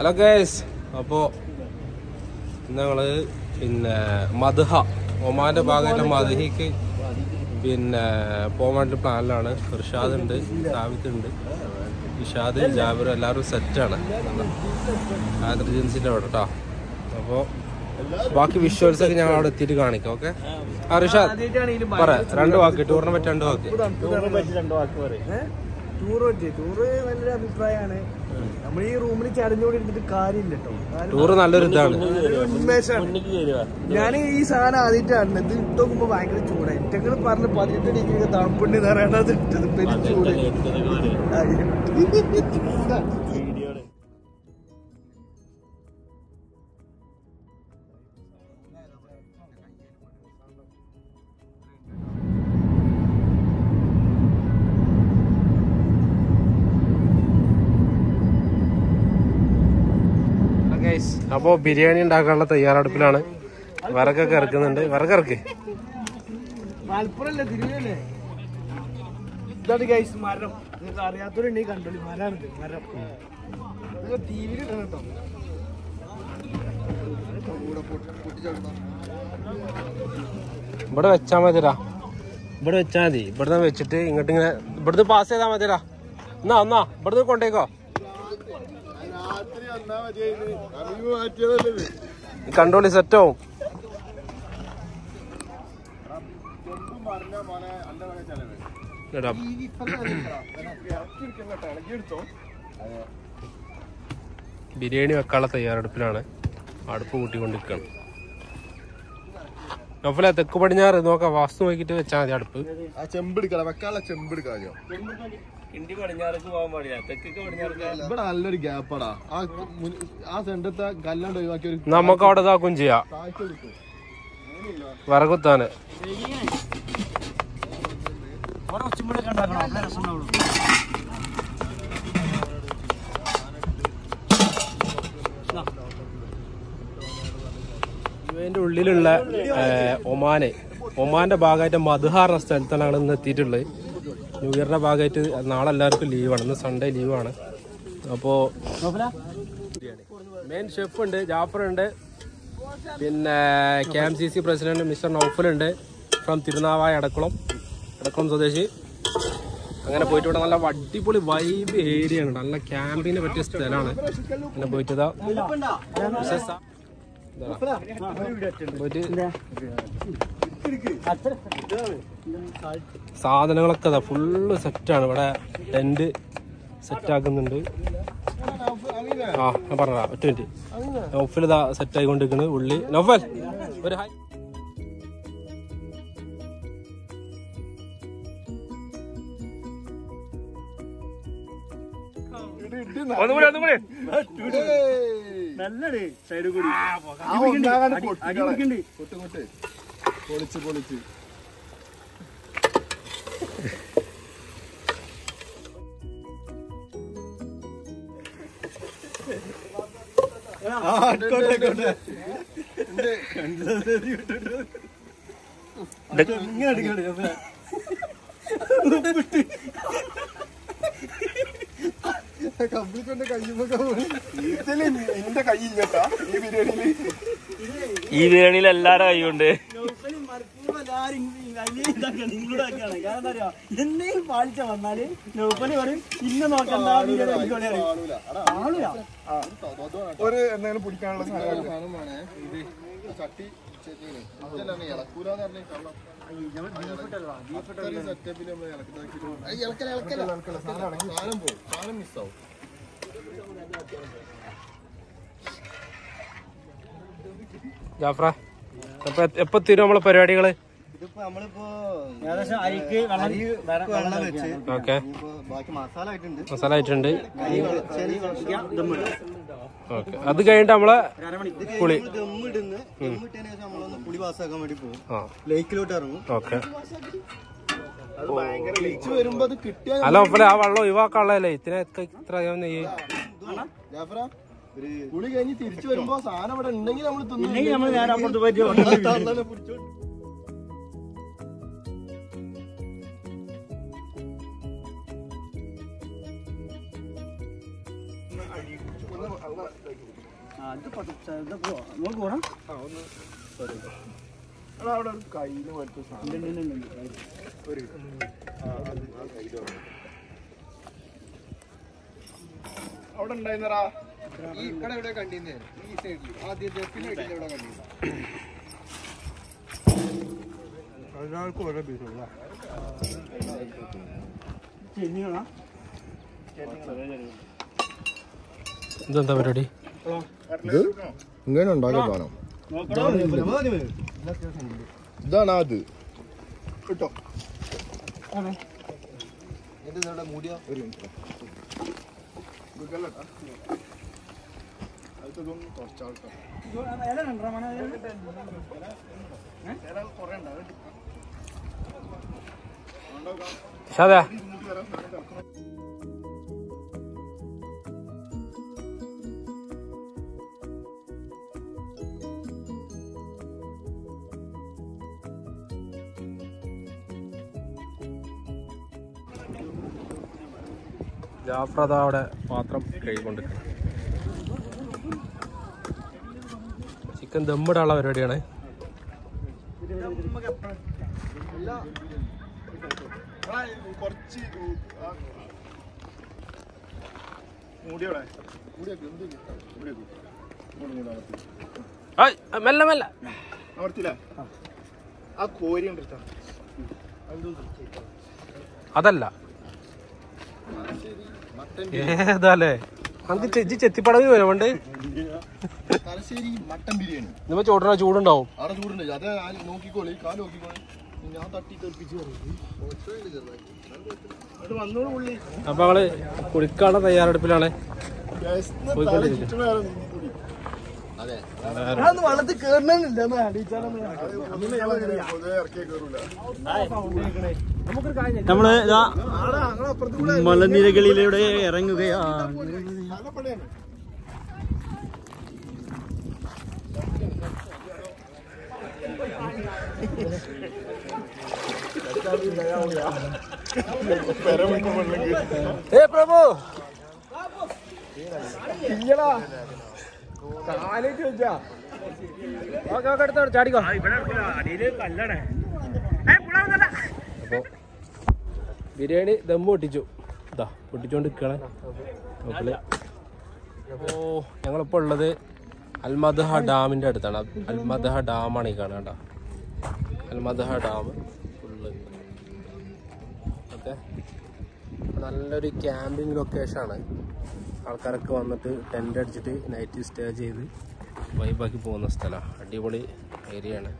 Hello guys അപ്പോൾ ഞങ്ങൾ പിന്നെ മധുഹ ഒമാന്റെ ഭാഗമായിട്ട് മധുഹിക്ക് പിന്നെ പോകാൻ വേണ്ടി പ്ലാനിലാണ്. ഇർഷാദ് ഉണ്ട് സാവിത്ത് ഉണ്ട് ഇഷാദ് ജാബിർ എല്ലാവരും സെറ്റാണ് ആദർ ഏജൻസിന്റെ അവിടെ കേട്ടോ അപ്പോൾ ബാക്കി വിഷ്വൽസ് ഒക്കെ ഞങ്ങൾ അവിടെ എത്തിയിട്ട് കാണിക്കാം ഓക്കെ ആ റിഷാദ് പറ രണ്ട് വാക്ക് ടൂറിനെ പറ്റി രണ്ട് വാക്ക് ടൂർ പറ്റി. ടൂറ് നല്ലൊരു അഭിപ്രായമാണ്. നമ്മൾ ഈ റൂമിൽ ചടഞ്ഞോടി ഇരുന്നിട്ട് കാര്യമില്ല കേട്ടോ ടൂറ് നല്ലൊരു ഇതാണ്. ഞാൻ ഈ സാധനം ആദ്യമായിട്ടാണ്. ഇത് ഇട്ട് നോക്കുമ്പോ ഭയങ്കര ചൂടാണ് ഏറ്റങ്ങൾ പറഞ്ഞ് പതിനെട്ട് ഡിഗ്രി തണുപ്പുണ്ട് എന്ന് പറയണത് ഇട്ടത് പെരും ചൂട്. അപ്പോൾ ബിരിയാണി ഉണ്ടാക്കാനുള്ള തയ്യാറെടുപ്പിലാണ്. വിറകൊക്കെ ഇറക്കുന്നുണ്ട്. വിറക് ഇറക്ക്. ഇതാണ് ഗൈസ് മരം. നിങ്ങൾക്ക് അറിയാത്തവരുണ്ടെങ്കിൽ കണ്ടോളി. മരമാണിത്. മരം. ടി വിയിൽ ഇടണം കേട്ടോ. ഇവിടെ വെച്ചാ മതിരാ ഇവിടെ വെച്ചാ മതി. ഇവിടുന്ന് വെച്ചിട്ട് ഇങ്ങോട്ട് ഇങ്ങനെ ഇവിടുന്ന് പാസ് ചെയ്താ മതിരാ എന്നാ എന്നാ ഇവിടുന്ന് കൊണ്ടേക്കോ കണ്ടോളി സെറ്റ് ബിരിയാണി വെക്കാനുള്ള തയ്യാറെടുപ്പിലാണ്. അടുപ്പ് കൂട്ടിക്കൊണ്ടിരിക്കുകയാണ് നഫല തെക്ക് പടിഞ്ഞാറ് നോക്കാം. വാസ്തു നോക്കിയിട്ട് വെച്ചാൽ മതി അടുപ്പ്. ആ ചെമ്പെടുക്കണം വെക്കാനുള്ള ചെമ്പെടുക്കാം ഇവിടെ നല്ലൊരു ഗ്യാപ്പാടാ ആ ആ സെന്റത്തെ കല്ലാണ്ട് ഒഴിവാക്കി ഒരു നമുക്ക് അവിടെ ഇതാക്കും ചെയ്യാം. ഇവന്റെ വിറകുത്താന് ഇതിന്റെ ഉള്ളിലുള്ള ഒമാനെ ഒമാന്. ഒമാന്റെ ഭാഗമായിട്ട് മധുഹാർ എന്ന സ്ഥലത്താണ് ഇന്ന് എത്തിയിട്ടുള്ളത്. ന്യൂ ഇയറിന്റെ ഭാഗമായിട്ട് നാളെ എല്ലാവർക്കും ലീവാണ്. ഇന്ന് സൺഡേ ലീവാണ്. അപ്പോ മെയിൻ ഷെഫ് ഉണ്ട് ജാഫർ ഉണ്ട്. പിന്നെ K M C C president mister നൗഫലുണ്ട് from Thirunavaya Adakkulam Adakkulam സ്വദേശി. അങ്ങനെ പോയിട്ട് ഇവിടെ നല്ല അടിപൊളി വൈബ് ഏരിയ ആണ്. നല്ല ക്യാമ്പിന് പറ്റിയ സ്ഥലമാണ്. അങ്ങനെ പോയിട്ട്. പോയിട്ട് സാധനങ്ങളൊക്കെ അതാ ഫുള്ള് സെറ്റാണ് ഇവിടെ ടെന്റ് സെറ്റ് ആക്കുന്നുണ്ട്. ആ ഞാൻ പറഞ്ഞ ഒറ്റ മിനിറ്റ് നൗഫൽ ഇതാ സെറ്റ് ആയിക്കൊണ്ടിരിക്കുന്നത് ഉള്ളി. നൗഫൽ ഒരു ഹായ് ഒന്നുകൂടി സൈഡ് കൂടി ആ പൊളിച്ച് പൊളിച്ച്. ഈ ബിരിയാണിയിൽ എല്ലാരും കൈയുണ്ട് എന്തെങ്കിലും പാലിച്ച വന്നാൽ നൗപ്പൽ പറയും ഇന്ന് നോക്കണ്ട ബിരിയാണി അടിപൊളിയാണ് കാണൂല. എടാ, ആളുക ആ, ഒരു എന്തെങ്കിലും പിടിക്കാനുള്ള ചട്ടി ഇളക്കൂലെന്ന് പറഞ്ഞ കള്ളം. സെറ്റപ്പിൽ നമ്മൾ ഇളക്കിതാക്കിയിട്ട് അത് ഇളക്കല ഇളക്കല. ഇളക്കല സാധനം സാധനം പോകും സാധനം മിസ്സാവും ജാഫ്ര അപ്പൊ എപ്പോ തീരും നമ്മളെ പരിപാടികൾ? ഇതിപ്പോ നമ്മളിപ്പോ ഏകദേശം അരിക്ക് വെള്ളം വെള്ളം വെച്ച് ഓക്കെ. ബാക്കി മസാല ആയിട്ടുണ്ട്. മസാല. ഓക്കെ. അത് കഴിഞ്ഞിട്ട് നമ്മളെ പുളി. ദമ്മിടുന്ന് ദമ്മിട്ടതിന് ശേഷം നമ്മളൊന്ന് പുളി പാസ്സാക്കാൻ വേണ്ടി പോകും ലേക്കിലോട്ട് ഇറങ്ങും. ഓക്കെ. അല്ല ഒപ്പല ആ വെള്ളം ഒഴിവാക്കാനുള്ളതല്ലേ? ഇത്ര ഇത്ര നെയ്യ്. പുളി കഴിഞ്ഞ് തിരിച്ചു വരുമ്പോ സാധനം ഇവിടെ ഉണ്ടെങ്കിൽ നമ്മൾ തിന്നു നമ്മൾ നേരെ അപ്പുറത്ത് പോയിട്ട് അവിടെ ആ, കയ്യിൽ വേണം. അവിടെ ഉണ്ടായിരുന്നറാ ഈ കട ഇവിടെ കണ്ടിരുന്നേ ഈ സൈഡിൽ ആദ്യം ജെഫിന് വീട്ടിൽ എവിടെ കണ്ടിരുന്നു ഒരാൾക്ക് ഓരോ പീസുള്ള ഇതെന്താ പരിപാടി? ഇത് ഇങ്ങനെ ഉണ്ടാക്കിയ സാധനം. ഇതാണ് അത്. കിട്ടോ? ഇതിവിടെ ജാഫ്രത അവിടെ പാത്രം കഴുകിക്കൊണ്ടിരിക്കണം ചിക്കൻ ദമ്മിടാനുള്ള പരിപാടിയാണ്. മെല്ലെ മെല്ലെ. അമർത്തില്ല ആ കോരി കണ്ടിട്ടാ അതല്ല. ഏതാലേ നമുക്ക് ചെജി ചെത്തിപ്പടവി വരുമുണ്ട് തലശ്ശേരി മട്ടൻ ബിരിയാണി നമ്മ ചോട്ടണ ചൂടുണ്ടാവും. അവിടെ ചൂടുണ്ട്. അത് നോക്കിക്കോളി. കാൽ നോക്കിക്കോളി. ഞാൻ തട്ടി തെറിപ്പിച്ച് അപ്പൊ ഞങ്ങൾ കുളിക്കാനുള്ള തയ്യാറെടുപ്പിലാണ്. വള്ളത്തിൽ കേറണില്ല ഇറക്കിയ കയറൂല നമ്മൾ ഇതാ മലനിരകളിലൂടെ ഇറങ്ങുകയാണ്. ഏ പ്രഭു. ഇല്ലടാ. കാലേക്ക് വെച്ചാ. ഓക്കെ ഓക്കെ എടുത്തോ ചാടിക്കോ. അപ്പൊ ബിരിയാണി ദം പൊട്ടിച്ചു. ഇതാ പൊട്ടിച്ചോണ്ട് നിൽക്കണേ നോക്കൽ. അപ്പോ ഞങ്ങളിപ്പോ ഉള്ളത് അൽമദഹ ഡാമിന്റെ അടുത്താണ്. അൽമദഹ ഡാമാണ് ഈ കാണാൻ കേട്ടോ. അൽമദഹ ഡാം ഫുള്ള്. ഓക്കെ. നല്ലൊരു ക്യാമ്പിംഗ് ലൊക്കേഷനാണ്. ആൾക്കാരൊക്കെ വന്നിട്ട് ടെന്റ് അടിച്ചിട്ട് നൈറ്റ് സ്റ്റേ ചെയ്ത് വൈബാക്കി പോകുന്ന സ്ഥലമാണ് അടിപൊളി ഏരിയയാണ്